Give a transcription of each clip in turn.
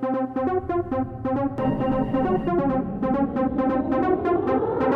Thank you.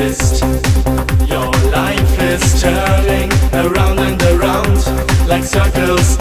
exist. Your life is turning around and around like circles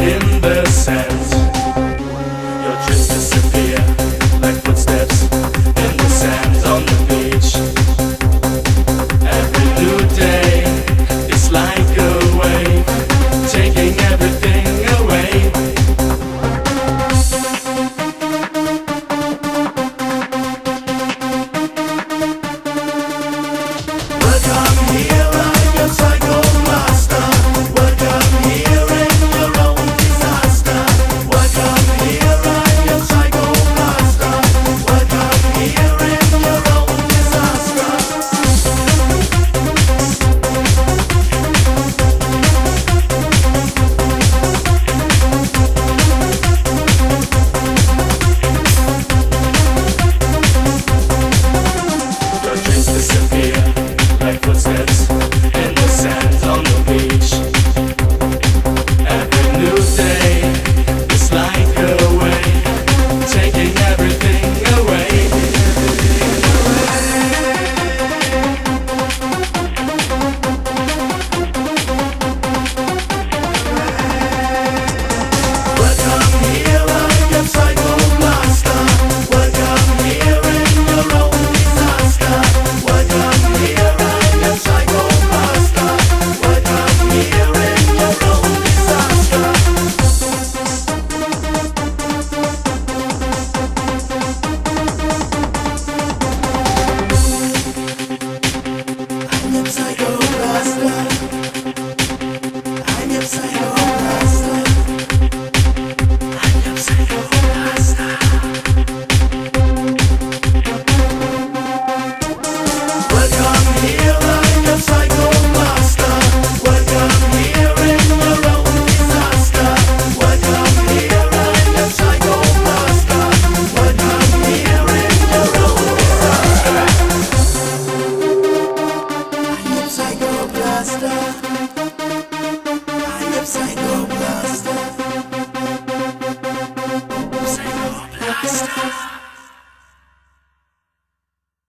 lips I go rasta